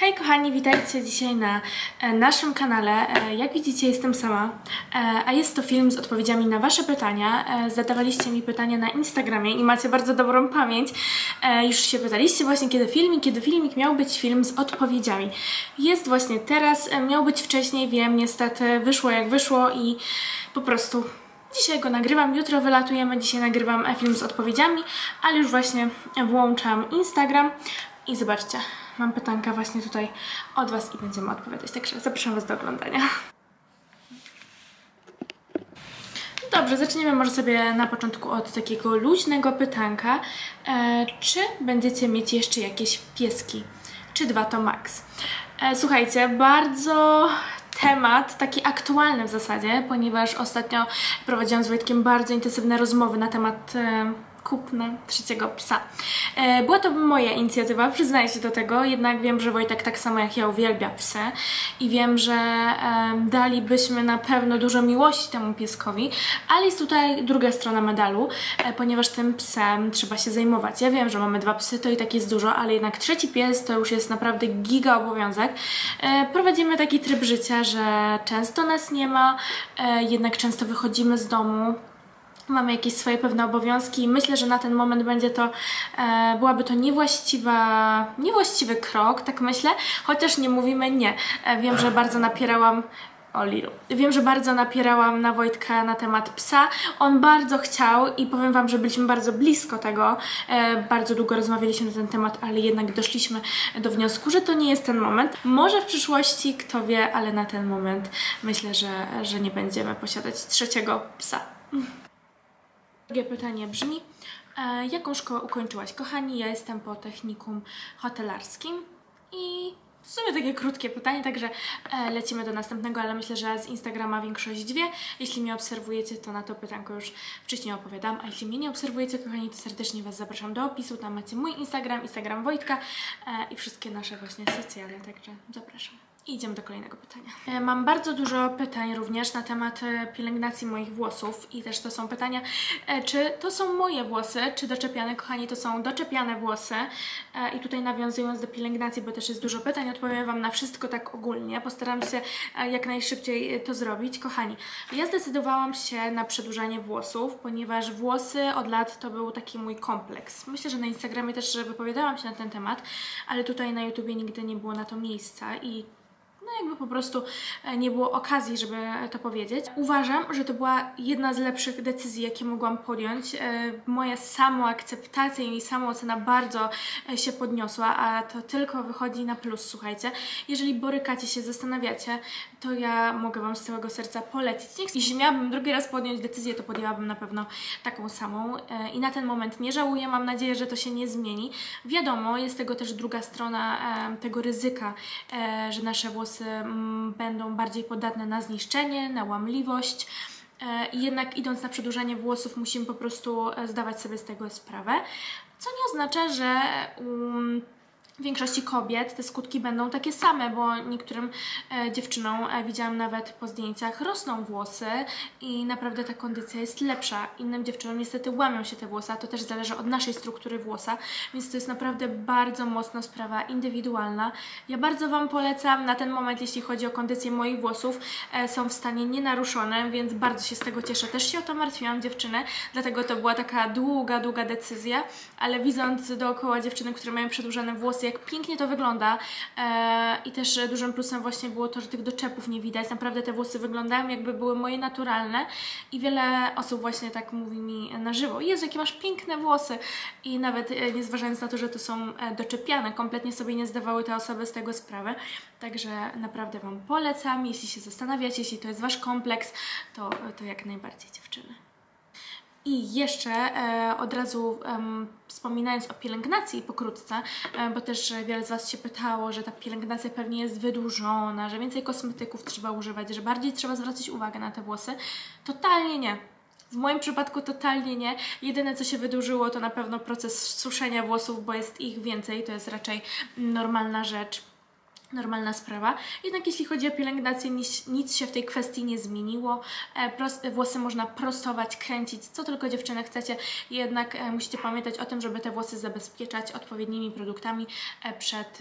Hej kochani, witajcie dzisiaj na e, naszym kanale. E, Jak widzicie jestem sama, e, a jest to film z odpowiedziami na Wasze pytania. Zadawaliście mi pytania na Instagramie i macie bardzo dobrą pamięć. Już się pytaliście właśnie kiedy filmik, kiedy filmik miał być film z odpowiedziami. Jest właśnie teraz, miał być wcześniej, wiem, niestety wyszło jak wyszło i po prostu Dzisiaj go nagrywam, jutro wylatujemy, dzisiaj nagrywam film z odpowiedziami, ale już właśnie włączam Instagram i zobaczcie, mam pytanka właśnie tutaj od Was i będziemy odpowiadać, także zapraszam Was do oglądania. Dobrze, zaczniemy może sobie na początku od takiego luźnego pytanka. E, czy będziecie mieć jeszcze jakieś pieski? Czy dwa to max? E, słuchajcie, bardzo temat taki aktualny w zasadzie, ponieważ ostatnio prowadziłam z Wojtkiem bardzo intensywne rozmowy na temat e, kupna trzeciego psa. E, była to moja inicjatywa, przyznaję się do tego, jednak wiem, że Wojtek tak samo jak ja uwielbia psy i wiem, że dalibyśmy na pewno dużo miłości temu pieskowi, ale jest tutaj druga strona medalu, e, ponieważ tym psem trzeba się zajmować. Ja wiem, że mamy dwa psy, to i tak jest dużo, ale jednak trzeci pies to już jest naprawdę giga obowiązek. E, prowadzimy taki tryb życia, że często nas nie ma, jednak często wychodzimy z domu, mamy jakieś swoje pewne obowiązki i myślę, że na ten moment będzie to, e, byłaby to niewłaściwa, niewłaściwy krok, tak myślę, chociaż nie mówimy nie. E, wiem, że bardzo napierałam o Lilu. Wiem, że bardzo napierałam na Wojtka na temat psa. On bardzo chciał i powiem Wam, że byliśmy bardzo blisko tego. E, bardzo długo rozmawialiśmy na ten temat, ale jednak doszliśmy do wniosku, że to nie jest ten moment. Może w przyszłości, kto wie, ale na ten moment myślę, że, że nie będziemy posiadać trzeciego psa. Drugie pytanie brzmi, e, jaką szkołę ukończyłaś? Kochani, ja jestem po technikum hotelarskim i w sumie takie krótkie pytanie, także e, lecimy do następnego, ale myślę, że z Instagrama większość wie. Jeśli mnie obserwujecie, to na to pytanko już wcześniej opowiadam, a jeśli mnie nie obserwujecie, kochani, to serdecznie Was zapraszam do opisu, tam macie mój Instagram, Instagram Wojtka e, i wszystkie nasze właśnie socjale, także zapraszam. I idziemy do kolejnego pytania. E, Mam bardzo dużo pytań również na temat e, pielęgnacji moich włosów i też to są pytania, e, czy to są moje włosy, czy doczepiane, kochani, to są doczepiane włosy i tutaj nawiązując do pielęgnacji, bo też jest dużo pytań, odpowiem Wam na wszystko tak ogólnie, postaram się jak najszybciej to zrobić. Kochani, ja zdecydowałam się na przedłużanie włosów, ponieważ włosy od lat to był taki mój kompleks. Myślę, że na Instagramie też wypowiadałam się na ten temat, ale tutaj na YouTubie nigdy nie było na to miejsca i no jakby po prostu e, nie było okazji, żeby to powiedzieć. Uważam, że to była jedna z lepszych decyzji, jakie mogłam podjąć. E, Moja samoakceptacja i samoocena bardzo e, się podniosła, a to tylko wychodzi na plus, słuchajcie. Jeżeli borykacie się, zastanawiacie, to ja mogę Wam z całego serca polecić. Jeśli miałabym drugi raz podjąć decyzję, to podjęłabym na pewno taką samą i na ten moment nie żałuję. Mam nadzieję, że to się nie zmieni. Wiadomo, jest tego też druga strona tego ryzyka, że nasze włosy mm, będą bardziej podatne na zniszczenie, na łamliwość. E, jednak idąc na przedłużanie włosów, musimy po prostu e, zdawać sobie z tego sprawę. Co nie oznacza, że um, w większości kobiet te skutki będą takie same, bo niektórym e, dziewczynom, e, widziałam nawet po zdjęciach, rosną włosy i naprawdę ta kondycja jest lepsza. Innym dziewczynom niestety łamią się te włosy, a to też zależy od naszej struktury włosa, więc to jest naprawdę bardzo mocno sprawa indywidualna. Ja bardzo Wam polecam na ten moment, jeśli chodzi o kondycję moich włosów, e, są w stanie nienaruszone, więc bardzo się z tego cieszę. Też się o to martwiłam dziewczynę, dlatego to była taka długa, długa decyzja, ale widząc dookoła dziewczyny, które mają przedłużone włosy, jak pięknie to wygląda e, i też dużym plusem właśnie było to, że tych doczepów nie widać. Naprawdę te włosy wyglądają jakby były moje naturalne i wiele osób właśnie tak mówi mi na żywo. Jezu, jakie masz piękne włosy! I nawet e, nie zważając na to, że to są e, doczepiane, kompletnie sobie nie zdawały te osoby z tego sprawy. Także naprawdę Wam polecam, jeśli się zastanawiacie, jeśli to jest Wasz kompleks, to, to jak najbardziej dziewczyny. I jeszcze e, od razu em, wspominając o pielęgnacji pokrótce, e, bo też e, wiele z Was się pytało, że ta pielęgnacja pewnie jest wydłużona, że więcej kosmetyków trzeba używać, że bardziej trzeba zwracać uwagę na te włosy. Totalnie nie. W moim przypadku totalnie nie. Jedyne co się wydłużyło to na pewno proces suszenia włosów, bo jest ich więcej, to jest raczej normalna rzecz. Normalna sprawa. Jednak jeśli chodzi o pielęgnację, nic, nic się w tej kwestii nie zmieniło. E, pros, włosy można prostować, kręcić, co tylko dziewczyny chcecie. Jednak e, musicie pamiętać o tym, żeby te włosy zabezpieczać odpowiednimi produktami e, przed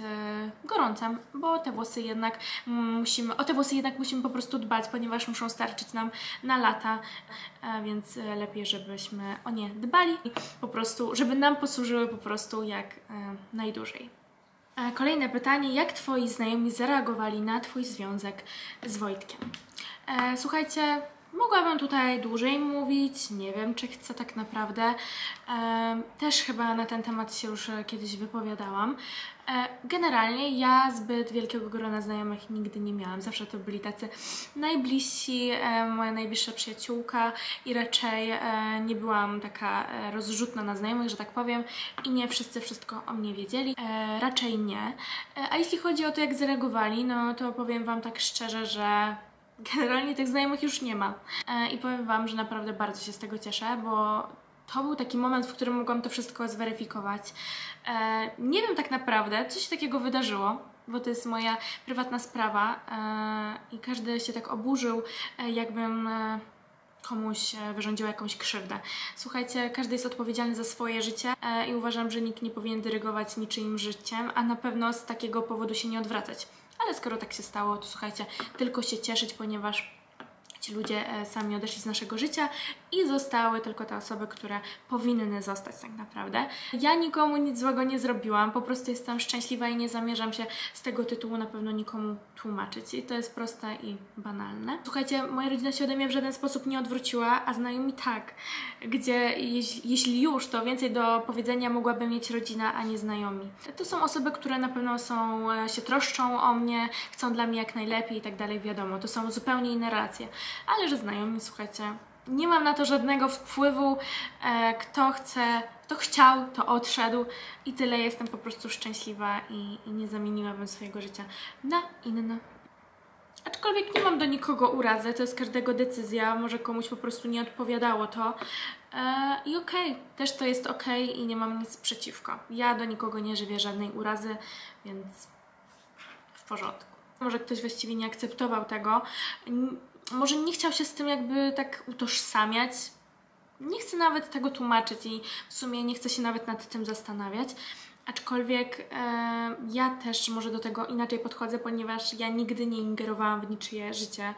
gorącem, bo te włosy jednak musimy, o te włosy jednak musimy po prostu dbać, ponieważ muszą starczyć nam na lata, więc lepiej, żebyśmy o nie dbali po prostu, żeby nam posłużyły po prostu jak najdłużej. Kolejne pytanie. Jak Twoi znajomi zareagowali na Twój związek z Wojtkiem? E, słuchajcie, mogłabym tutaj dłużej mówić, nie wiem, czy chcę tak naprawdę. Też chyba na ten temat się już e, kiedyś wypowiadałam. E, generalnie ja zbyt wielkiego grona znajomych nigdy nie miałam. Zawsze to byli tacy najbliżsi, e, moja najbliższa przyjaciółka i raczej nie byłam taka rozrzutna na znajomych, że tak powiem, i nie wszyscy wszystko o mnie wiedzieli. Raczej nie. A jeśli chodzi o to, jak zareagowali, no to powiem Wam tak szczerze, że generalnie tych znajomych już nie ma. E, I powiem Wam, że naprawdę bardzo się z tego cieszę, bo to był taki moment, w którym mogłam to wszystko zweryfikować. E, nie wiem tak naprawdę, co się takiego wydarzyło, bo to jest moja prywatna sprawa e, i każdy się tak oburzył, jakbym komuś wyrządziła jakąś krzywdę. Słuchajcie, każdy jest odpowiedzialny za swoje życie i uważam, że nikt nie powinien dyrygować niczyim życiem, a na pewno z takiego powodu się nie odwracać. Ale skoro tak się stało, to słuchajcie, tylko się cieszyć, ponieważ ci ludzie e, sami odeszli z naszego życia i zostały tylko te osoby, które powinny zostać tak naprawdę. Ja nikomu nic złego nie zrobiłam, po prostu jestem szczęśliwa i nie zamierzam się z tego tytułu na pewno nikomu tłumaczyć. I to jest proste i banalne. Słuchajcie, moja rodzina się ode mnie w żaden sposób nie odwróciła, a znajomi tak, gdzie jeśli, już, to więcej do powiedzenia mogłaby mieć rodzina, a nie znajomi. To są osoby, które na pewno są, e, się troszczą o mnie, chcą dla mnie jak najlepiej i tak dalej, wiadomo. To są zupełnie inne relacje. Ale że znajomi, słuchajcie, nie mam na to żadnego wpływu. E, kto chce, kto chciał, to odszedł i tyle. Jestem po prostu szczęśliwa i, i nie zamieniłabym swojego życia na inne. Aczkolwiek nie mam do nikogo urazy, to jest każdego decyzja, może komuś po prostu nie odpowiadało to. E, I okej, też to jest okej i nie mam nic przeciwko. Ja do nikogo nie żywię żadnej urazy, więc w porządku. Może ktoś właściwie nie akceptował tego, może nie chciał się z tym jakby tak utożsamiać. Nie chcę nawet tego tłumaczyć i w sumie nie chcę się nawet nad tym zastanawiać. Aczkolwiek e, ja też może do tego inaczej podchodzę, ponieważ ja nigdy nie ingerowałam w niczyje życie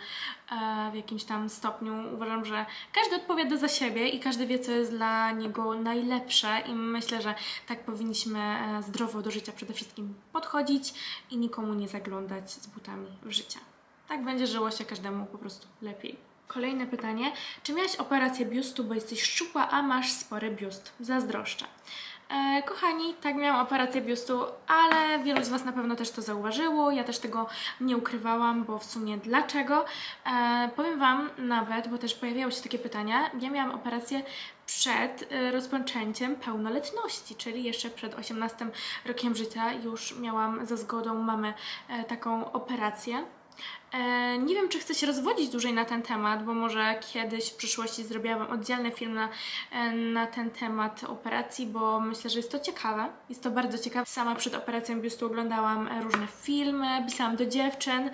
e, w jakimś tam stopniu. Uważam, że każdy odpowiada za siebie i każdy wie, co jest dla niego najlepsze, i myślę, że tak powinniśmy e, zdrowo do życia przede wszystkim podchodzić i nikomu nie zaglądać z butami w życie. Tak będzie żyło się każdemu po prostu lepiej. Kolejne pytanie. Czy miałaś operację biustu, bo jesteś szczupła, a masz spory biust? Zazdroszczę. E, kochani, tak miałam operację biustu, ale wielu z Was na pewno też to zauważyło. Ja też tego nie ukrywałam, bo w sumie dlaczego? E, powiem Wam nawet, bo też pojawiały się takie pytania. Ja miałam operację przed e, rozpoczęciem pełnoletności, czyli jeszcze przed 18 rokiem życia. Już miałam za zgodą mamy e, taką operację. E, nie wiem, czy chcę się rozwodzić dłużej na ten temat, bo może kiedyś w przyszłości zrobiłabym oddzielny film na, e, na ten temat operacji, bo myślę, że jest to ciekawe. Jest to bardzo ciekawe. Sama przed operacją biustu oglądałam różne filmy, pisałam do dziewczyn,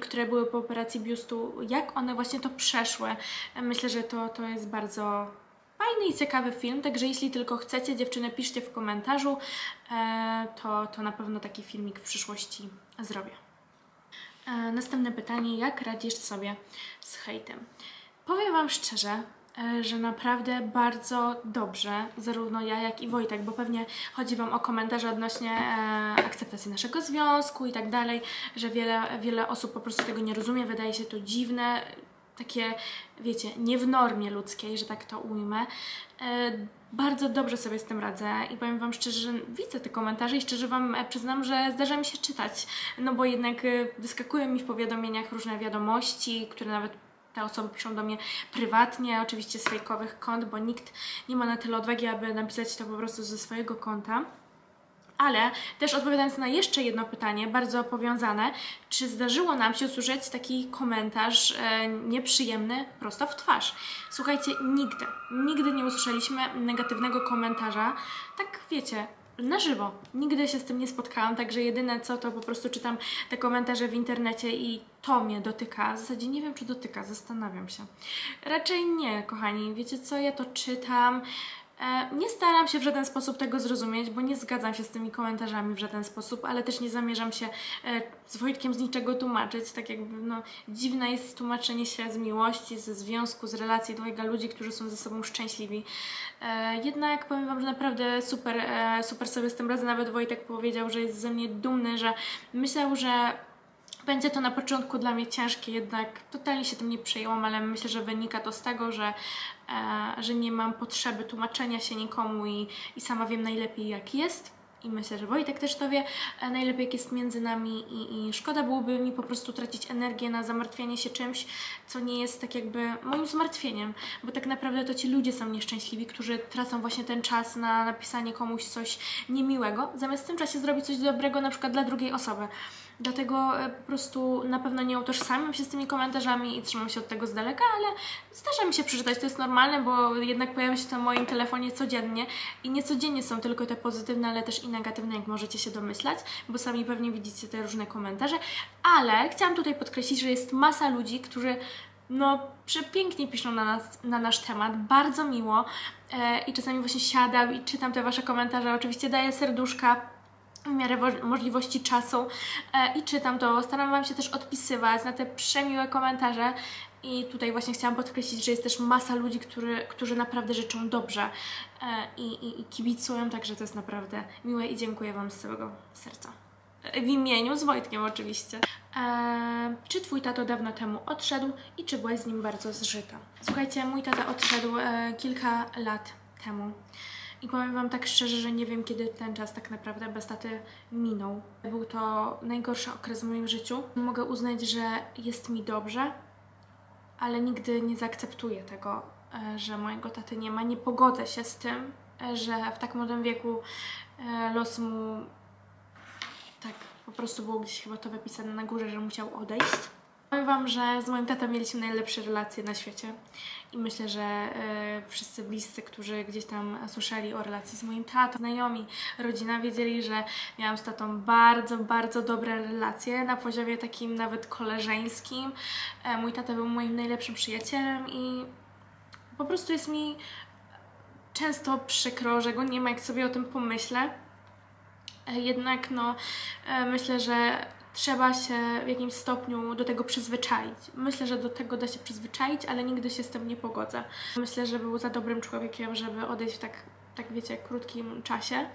które były po operacji biustu, jak one właśnie to przeszły. E, Myślę, że to, to jest bardzo fajny i ciekawy film, także jeśli tylko chcecie, dziewczyny, piszcie w komentarzu, to, to na pewno taki filmik w przyszłości zrobię. E, Następne pytanie, jak radzisz sobie z hejtem? Powiem Wam szczerze, e, że naprawdę bardzo dobrze, zarówno ja, jak i Wojtek, bo pewnie chodzi Wam o komentarze odnośnie e, akceptacji naszego związku i tak dalej, że wiele, wiele osób po prostu tego nie rozumie, wydaje się to dziwne, takie, wiecie, nie w normie ludzkiej, że tak to ujmę. E, bardzo dobrze sobie z tym radzę i powiem Wam szczerze, że widzę te komentarze i szczerze Wam e, przyznam, że zdarza mi się czytać, no bo jednak e, wyskakują mi w powiadomieniach różne wiadomości, które nawet te osoby piszą do mnie prywatnie, oczywiście z fejkowych kont, bo nikt nie ma na tyle odwagi, aby napisać to po prostu ze swojego konta. Ale też odpowiadając na jeszcze jedno pytanie, bardzo powiązane, czy zdarzyło nam się usłyszeć taki komentarz e, nieprzyjemny prosto w twarz? Słuchajcie, nigdy, nigdy nie usłyszeliśmy negatywnego komentarza. Tak wiecie, na żywo. Nigdy się z tym nie spotkałam, także jedyne co to po prostu czytam te komentarze w internecie i to mnie dotyka. W zasadzie nie wiem, czy dotyka, zastanawiam się. Raczej nie, kochani. Wiecie co, ja to czytam. E, nie staram się w żaden sposób tego zrozumieć, bo nie zgadzam się z tymi komentarzami w żaden sposób, ale też nie zamierzam się e, z Wojtkiem z niczego tłumaczyć. Tak jakby, no, dziwne jest tłumaczenie się z miłości, ze związku, z relacji dwojga ludzi, którzy są ze sobą szczęśliwi. E, jednak powiem Wam, że naprawdę super, super sobie z tym razem. Nawet Wojtek powiedział, że jest ze mnie dumny, że myślał, że będzie to na początku dla mnie ciężkie, jednak totalnie się tym nie przejęłam, ale myślę, że wynika to z tego, że, e, że nie mam potrzeby tłumaczenia się nikomu i, i sama wiem najlepiej jak jest. I myślę, że Wojtek też to wie e, najlepiej, jak jest między nami i, i szkoda byłoby mi po prostu tracić energię na zamartwianie się czymś, co nie jest tak jakby moim zmartwieniem, bo tak naprawdę to ci ludzie są nieszczęśliwi, którzy tracą właśnie ten czas na napisanie komuś coś niemiłego, zamiast w tym czasie zrobić coś dobrego na przykład dla drugiej osoby. Dlatego e, po prostu na pewno nie utożsamiam się z tymi komentarzami i trzymam się od tego z daleka, ale zdarza mi się przeczytać, to jest normalne, bo jednak pojawia się to w moim telefonie codziennie i nie codziennie są tylko te pozytywne, ale też i negatywne, jak możecie się domyślać, bo sami pewnie widzicie te różne komentarze, ale chciałam tutaj podkreślić, że jest masa ludzi, którzy no przepięknie piszą na, nas, na nasz temat, bardzo miło e, i czasami właśnie siadam i czytam te Wasze komentarze, oczywiście daję serduszka, w miarę możliwości czasu e, i czytam to. Staram się też odpisywać na te przemiłe komentarze. I tutaj właśnie chciałam podkreślić, że jest też masa ludzi, którzy, którzy naprawdę życzą dobrze e, i, i, i kibicują, także to jest naprawdę miłe i dziękuję Wam z całego serca. E, w imieniu, z Wojtkiem oczywiście. E, czy Twój tato dawno temu odszedł i czy byłaś z nim bardzo zżyta? Słuchajcie, mój tata odszedł e, kilka lat temu. I powiem Wam tak szczerze, że nie wiem, kiedy ten czas tak naprawdę bez taty minął. Był to najgorszy okres w moim życiu. Mogę uznać, że jest mi dobrze, ale nigdy nie zaakceptuję tego, e, że mojego taty nie ma. Nie pogodzę się z tym, e, że w tak młodym wieku e, los mu tak po prostu było gdzieś chyba to wypisane na górze, że musiał odejść. Powiem Wam, że z moim tatą mieliśmy najlepsze relacje na świecie i myślę, że e, wszyscy bliscy, którzy gdzieś tam słyszeli o relacji z moim tatą, znajomi, rodzina wiedzieli, że miałam z tatą bardzo, bardzo dobre relacje na poziomie takim nawet koleżeńskim. E, mój tata był moim najlepszym przyjacielem i po prostu jest mi często przykro, że go nie ma, jak sobie o tym pomyślę. E, jednak no, e, myślę, że trzeba się w jakimś stopniu do tego przyzwyczaić. Myślę, że do tego da się przyzwyczaić, ale nigdy się z tym nie pogodzę. Myślę, że był za dobrym człowiekiem, żeby odejść w tak, tak wiecie, krótkim czasie.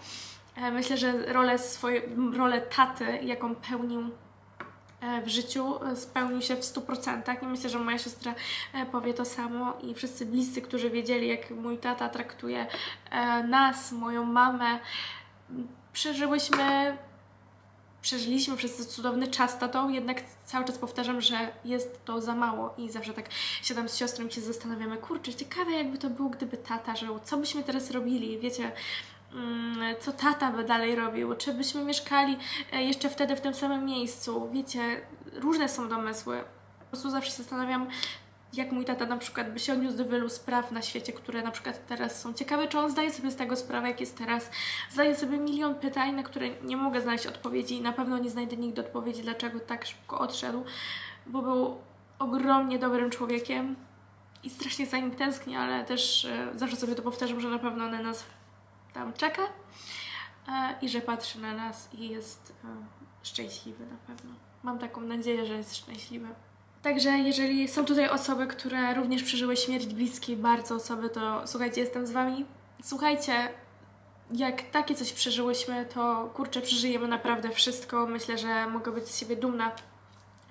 E, myślę, że rolę, swoje, rolę taty, jaką pełnił e, w życiu e, spełnił się w 100% i myślę, że moja siostra powie to samo i wszyscy bliscy, którzy wiedzieli, jak mój tata traktuje nas, moją mamę, przeżyłyśmy przeżyliśmy przez ten cudowny czas tatą, jednak cały czas powtarzam, że jest to za mało i zawsze tak siadam z siostrą i się zastanawiamy, kurczę, ciekawe jakby to było, gdyby tata żył, co byśmy teraz robili, wiecie, mm, co tata by dalej robił, czy byśmy mieszkali e, jeszcze wtedy w tym samym miejscu, wiecie, różne są domysły. Po prostu zawsze się zastanawiam, jak mój tata na przykład by się odniósł do wielu spraw na świecie, które na przykład teraz są ciekawe, czy on zdaje sobie z tego sprawę, jak jest teraz. Zdaje sobie milion pytań, na które nie mogę znaleźć odpowiedzi i na pewno nie znajdę nigdy odpowiedzi, dlaczego tak szybko odszedł, bo był ogromnie dobrym człowiekiem i strasznie za nim tęsknię, ale też e, zawsze sobie to powtarzam, że na pewno na nas tam czeka e, i że patrzy na nas i jest e, szczęśliwy na pewno. Mam taką nadzieję, że jest szczęśliwy. Także jeżeli są tutaj osoby, które również przeżyły śmierć bliskiej bardzo osoby, to słuchajcie, jestem z Wami. Słuchajcie, jak takie coś przeżyłyśmy, to kurczę, przeżyjemy naprawdę wszystko. Myślę, że mogę być z siebie dumna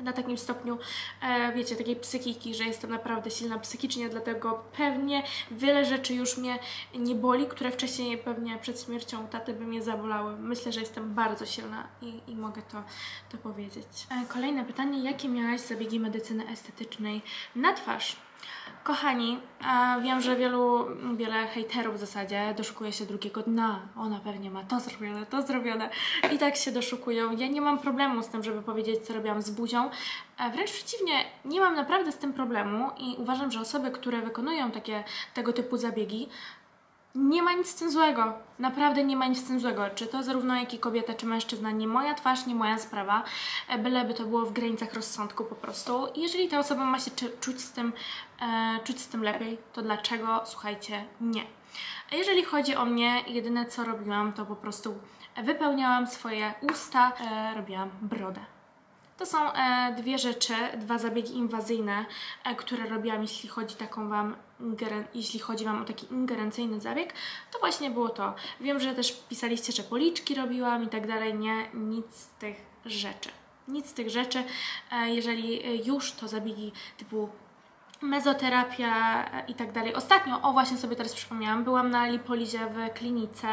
na takim stopniu, e, wiecie, takiej psychiki, że jestem naprawdę silna psychicznie, dlatego pewnie wiele rzeczy już mnie nie boli, które wcześniej pewnie przed śmiercią taty by mnie zabolały. Myślę, że jestem bardzo silna i, i mogę to, to powiedzieć. E, kolejne pytanie, jakie miałaś zabiegi medycyny estetycznej na twarz? Kochani, wiem, że wielu, wiele hejterów w zasadzie doszukuje się drugiego dna. Ona pewnie ma to zrobione, to zrobione. I tak się doszukują. Ja nie mam problemu z tym, żeby powiedzieć, co robiłam z buzią. Wręcz przeciwnie, nie mam naprawdę z tym problemu i uważam, że osoby, które wykonują takie, tego typu zabiegi, nie ma nic z tym złego. Naprawdę nie ma nic z tym złego. Czy to zarówno jak i kobieta, czy mężczyzna, nie moja twarz, nie moja sprawa. E, Byleby to było w granicach rozsądku po prostu. Jeżeli ta osoba ma się czuć z tym, e, czuć z tym lepiej, to dlaczego, słuchajcie, nie. A jeżeli chodzi o mnie, jedyne co robiłam, to po prostu wypełniałam swoje usta, e, robiłam brodę. To są e, dwie rzeczy, dwa zabiegi inwazyjne, e, które robiłam, jeśli chodzi taką wam jeśli chodzi wam o taki ingerencyjny zabieg, to właśnie było to. Wiem, że też pisaliście, że policzki robiłam i tak dalej. Nie, nic z tych rzeczy. Nic z tych rzeczy. E, jeżeli e, już, to zabiegi typu mezoterapia i tak dalej. Ostatnio, o właśnie sobie teraz przypomniałam, byłam na lipolizie w klinice.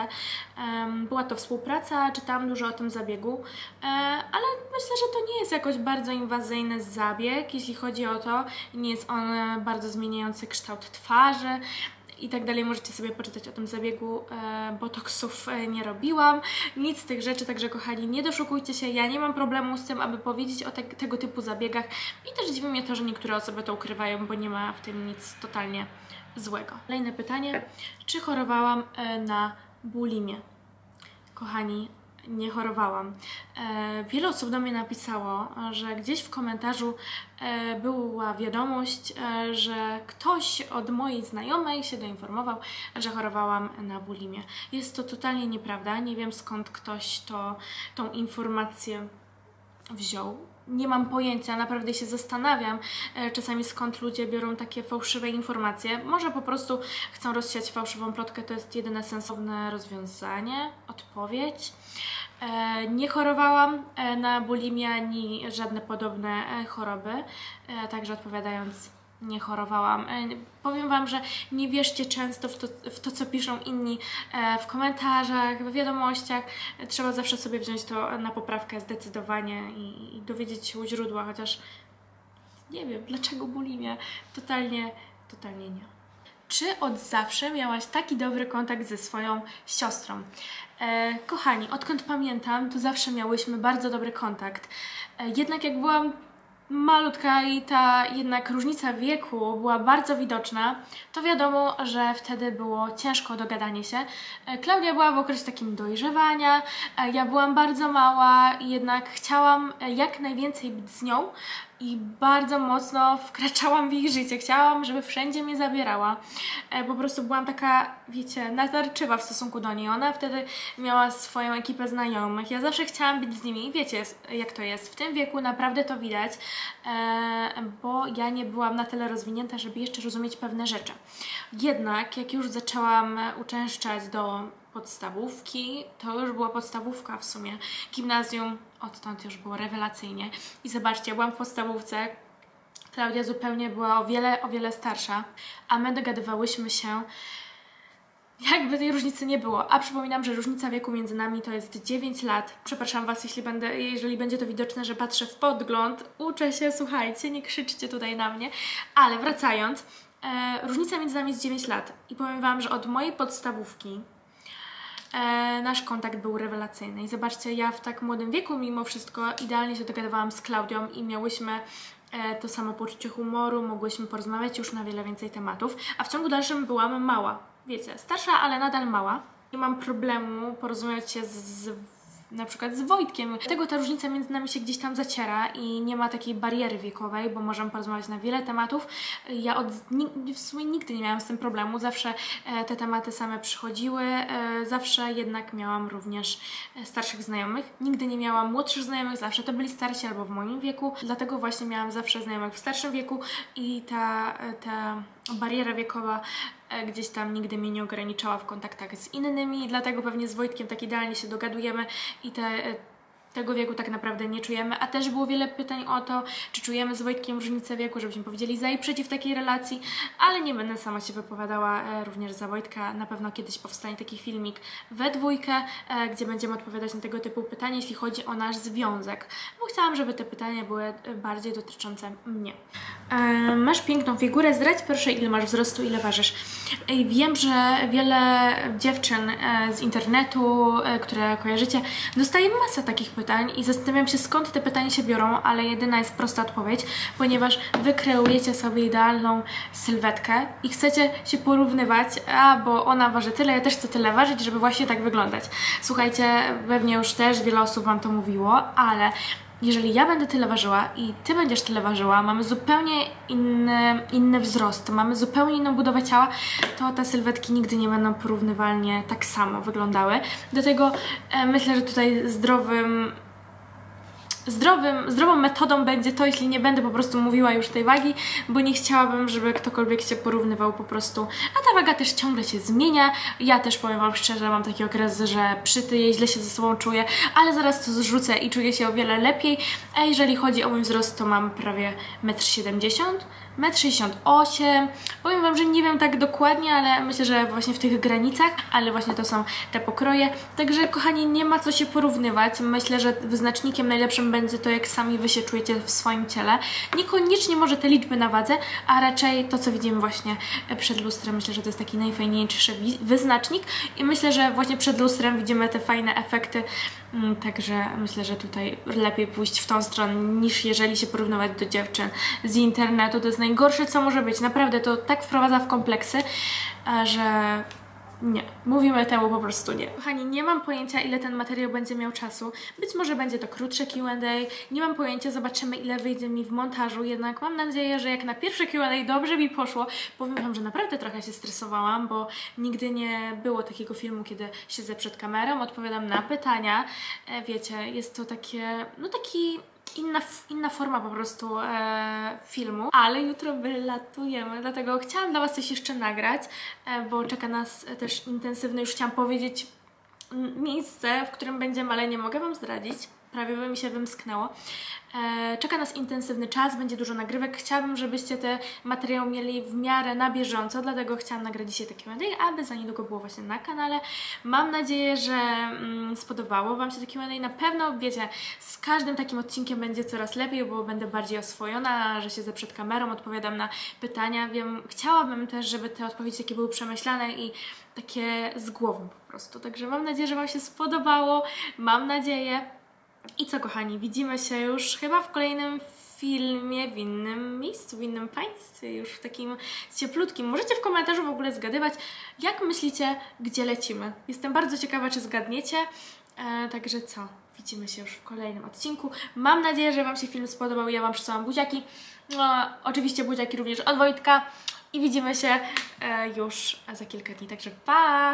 Była to współpraca, czytałam dużo o tym zabiegu, e, ale myślę, że to nie jest jakoś bardzo inwazyjny zabieg, jeśli chodzi o to. Nie jest on bardzo zmieniający kształt twarzy i tak dalej. Możecie sobie poczytać o tym zabiegu. E, botoksów e, nie robiłam, nic z tych rzeczy, także kochani, nie doszukujcie się. Ja nie mam problemu z tym, aby powiedzieć o te, tego typu zabiegach i też dziwi mnie to, że niektóre osoby to ukrywają, bo nie ma w tym nic totalnie złego. Kolejne pytanie. Czy chorowałam e, na bulimię? Kochani, nie chorowałam. E, wiele osób do mnie napisało, że gdzieś w komentarzu e, była wiadomość, e, że ktoś od mojej znajomej się doinformował, że chorowałam na bulimię. Jest to totalnie nieprawda. Nie wiem skąd ktoś to, tą informację wziął. Nie mam pojęcia, naprawdę się zastanawiam e, czasami skąd ludzie biorą takie fałszywe informacje. Może po prostu chcą rozsiać fałszywą plotkę, to jest jedyne sensowne rozwiązanie, odpowiedź. E, nie chorowałam e, na bulimię ani żadne podobne choroby, także odpowiadając nie chorowałam. E, Powiem Wam, że nie wierzcie często w to, w to co piszą inni e, w komentarzach, w wiadomościach. Trzeba zawsze sobie wziąć to na poprawkę zdecydowanie i, i dowiedzieć się u źródła, chociaż nie wiem, dlaczego bulimia. Totalnie, totalnie nie. Czy od zawsze miałaś taki dobry kontakt ze swoją siostrą? E, kochani, odkąd pamiętam, to zawsze miałyśmy bardzo dobry kontakt. E, jednak jak byłam malutka i ta jednak różnica wieku była bardzo widoczna, to wiadomo, że wtedy było ciężko dogadanie się. E, Klaudia była w okresie takim dojrzewania, e, ja byłam bardzo mała i jednak chciałam e, jak najwięcej być z nią i bardzo mocno wkraczałam w ich życie. Chciałam, żeby wszędzie mnie zabierała. E, Po prostu byłam taka, wiecie, natarczywa w stosunku do niej. Ona wtedy miała swoją ekipę znajomych. Ja zawsze chciałam być z nimi i wiecie, jak to jest. W tym wieku naprawdę to widać, e, bo ja nie byłam na tyle rozwinięta, żeby jeszcze rozumieć pewne rzeczy. Jednak, jak już zaczęłam uczęszczać do podstawówki, to już była podstawówka w sumie. Gimnazjum odtąd już było rewelacyjnie. I zobaczcie, byłam w podstawówce, Klaudia zupełnie była o wiele, o wiele starsza, a my dogadywałyśmy się jakby tej różnicy nie było. A przypominam, że różnica wieku między nami to jest 9 lat. Przepraszam Was, jeśli, będę, jeżeli będzie to widoczne, że patrzę w podgląd. Uczę się, słuchajcie, nie krzyczcie tutaj na mnie. Ale wracając, e, różnica między nami jest 9 lat. I powiem Wam, że od mojej podstawówki e, nasz kontakt był rewelacyjny. I zobaczcie, ja w tak młodym wieku mimo wszystko idealnie się dogadywałam z Klaudią i miałyśmy e, to samo poczucie humoru, mogłyśmy porozmawiać już na wiele więcej tematów, a w ciągu dalszym byłam mała. Wiecie, starsza, ale nadal mała. Nie mam problemu porozumieć się z na przykład z Wojtkiem. Dlatego ta różnica między nami się gdzieś tam zaciera i nie ma takiej bariery wiekowej, bo możemy porozmawiać na wiele tematów. Ja od, w sumie nigdy nie miałam z tym problemu, zawsze e, te tematy same przychodziły, e, zawsze jednak miałam również e, starszych znajomych. Nigdy nie miałam młodszych znajomych, zawsze to byli starsi albo w moim wieku, dlatego właśnie miałam zawsze znajomych w starszym wieku i ta, ta bariera wiekowa gdzieś tam nigdy mnie nie ograniczała w kontaktach z innymi, dlatego pewnie z Wojtkiem tak idealnie się dogadujemy i te, e, tego wieku tak naprawdę nie czujemy, a też było wiele pytań o to, czy czujemy z Wojtkiem różnicę wieku, żebyśmy powiedzieli za i przeciw takiej relacji, ale nie będę sama się wypowiadała e, również za Wojtka. Na pewno kiedyś powstanie taki filmik we dwójkę, e, gdzie będziemy odpowiadać na tego typu pytania, jeśli chodzi o nasz związek, bo chciałam, żeby te pytania były e, bardziej dotyczące mnie. Masz piękną figurę, zdradź proszę ile masz wzrostu, ile ważysz. Wiem, że wiele dziewczyn z internetu, które kojarzycie, dostaje masę takich pytań. Pytań i zastanawiam się skąd te pytania się biorą, ale jedyna jest prosta odpowiedź, ponieważ wy kreujecie sobie idealną sylwetkę i chcecie się porównywać, a bo ona waży tyle, ja też chcę tyle ważyć, żeby właśnie tak wyglądać. Słuchajcie, pewnie już też wiele osób wam to mówiło, ale jeżeli ja będę tyle ważyła i ty będziesz tyle ważyła, mamy zupełnie inny, inny wzrost, mamy zupełnie inną budowę ciała, to te sylwetki nigdy nie będą porównywalnie tak samo wyglądały. Do tego e, myślę, że tutaj zdrowym zdrowym, zdrową metodą będzie to, jeśli nie będę po prostu mówiła już tej wagi, bo nie chciałabym, żeby ktokolwiek się porównywał po prostu. A ta waga też ciągle się zmienia. Ja też powiem Wam szczerze, mam taki okres, że przytyję, źle się ze sobą czuję, ale zaraz to zrzucę i czuję się o wiele lepiej. A jeżeli chodzi o mój wzrost, to mam prawie 1,70 m. 1,68 m. Powiem Wam, że nie wiem tak dokładnie, ale myślę, że właśnie w tych granicach, ale właśnie to są te pokroje. Także kochani, nie ma co się porównywać. Myślę, że wyznacznikiem najlepszym będzie to, jak sami Wy się czujecie w swoim ciele. Niekoniecznie może te liczby na wadze, a raczej to, co widzimy właśnie przed lustrem. Myślę, że to jest taki najfajniejszy wyznacznik i myślę, że właśnie przed lustrem widzimy te fajne efekty Mm, także myślę, że tutaj lepiej pójść w tą stronę niż jeżeli się porównywać do dziewczyn z internetu. To jest najgorsze, co może być. Naprawdę to tak wprowadza w kompleksy, że nie, mówimy temu po prostu nie. Kochani, nie mam pojęcia, ile ten materiał będzie miał czasu. Być może będzie to krótsze Q&A, nie mam pojęcia, zobaczymy, ile wyjdzie mi w montażu. Jednak mam nadzieję, że jak na pierwsze Q&A dobrze mi poszło. Powiem Wam, że naprawdę trochę się stresowałam, bo nigdy nie było takiego filmu, kiedy siedzę przed kamerą, odpowiadam na pytania. E, wiecie, jest to takie, no taki inna, inna forma po prostu e, filmu, ale jutro wylatujemy, dlatego chciałam dla Was coś jeszcze nagrać, e, bo czeka nas też intensywny, już chciałam powiedzieć miejsce, w którym będziemy, ale nie mogę Wam zdradzić, prawie by mi się wymsknęło. E, czeka nas intensywny czas, będzie dużo nagrywek. Chciałabym, żebyście te materiały mieli w miarę na bieżąco, dlatego chciałam nagrać dzisiaj takie Q&A, aby za niedługo było właśnie na kanale. Mam nadzieję, że mm, spodobało Wam się takie Q&A. Na pewno, wiecie, z każdym takim odcinkiem będzie coraz lepiej, bo będę bardziej oswojona, że siedzę przed kamerą, odpowiadam na pytania. Wiem, chciałabym też, żeby te odpowiedzi takie były przemyślane i takie z głową po prostu. Także mam nadzieję, że Wam się spodobało. Mam nadzieję. I co kochani, widzimy się już chyba w kolejnym filmie w innym miejscu, w innym państwie, już w takim cieplutkim. Możecie w komentarzu w ogóle zgadywać, jak myślicie, gdzie lecimy. Jestem bardzo ciekawa, czy zgadniecie. E, także co? Widzimy się już w kolejnym odcinku. Mam nadzieję, że Wam się film spodobał. Ja Wam przesyłam buziaki. No, oczywiście buziaki również od Wojtka. I widzimy się e, już za kilka dni. Także pa!